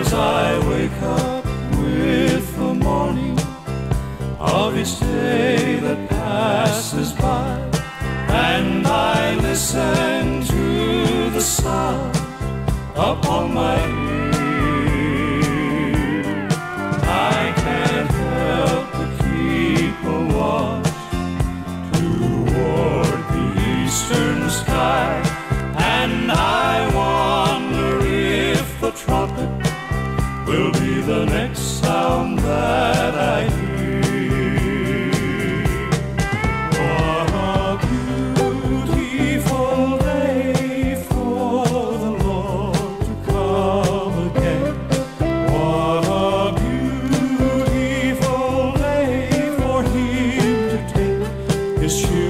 as I wake up with the morning of each day that passes by, and I listen to the sound upon my ear. I can't help but keep a watch toward the eastern sky, and I wonder if the trumpet will be the next sound that I hear. What a beautiful day for the Lord to come again. What a beautiful day for Him to take His children